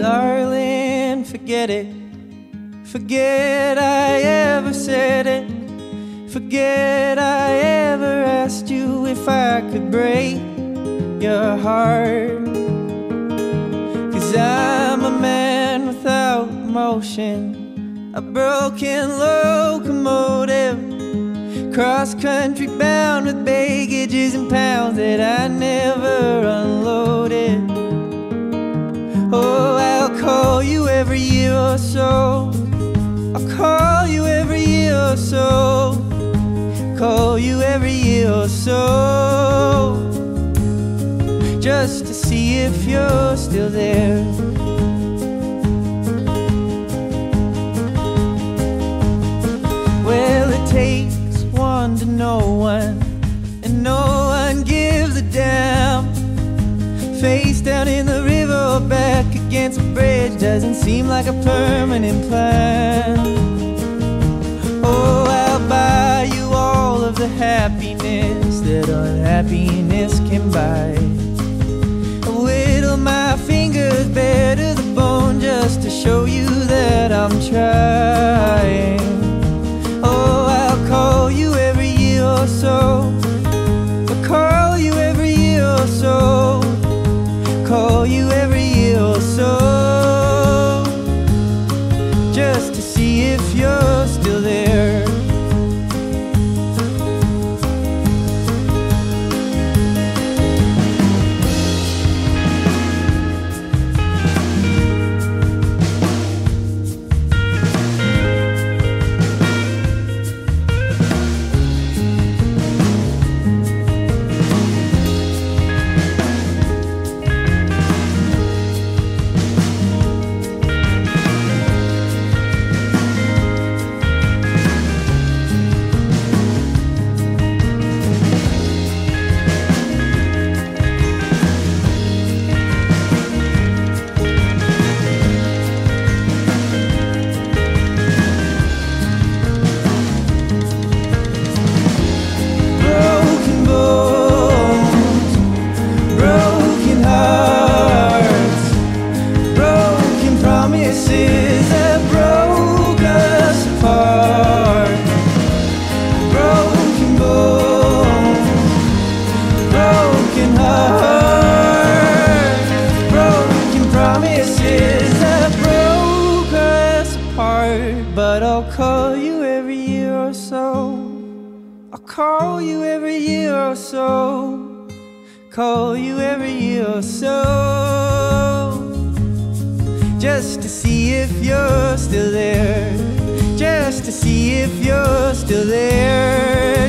darling, forget it. Forget I ever said it. Forget I ever asked you if I could break your heart. Cause I'm a man without motion, a broken locomotive, cross country bound with baggages and pounds that I never unloaded. Or so. I'll call you every year or so. Call you every year or so. Just to see if you're still there. Well, it takes one to know one, and no one gives a damn. Face down in the back against a bridge doesn't seem like a permanent plan. Oh, I'll buy you all of the happiness that unhappiness can buy. Apart. But I'll call you every year or so. I'll call you every year or so. Call you every year or so. Just to see if you're still there. Just to see if you're still there.